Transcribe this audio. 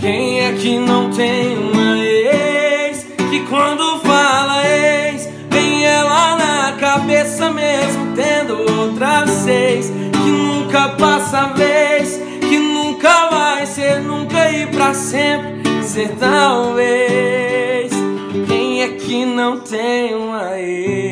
Quem é que não tem uma ex? Que quando fala ex vem ela na cabeça mesmo tendo outras seis. Que nunca passa vez que nunca vai ser nunca e pra sempre ser talvez quem é que não tem uma ex?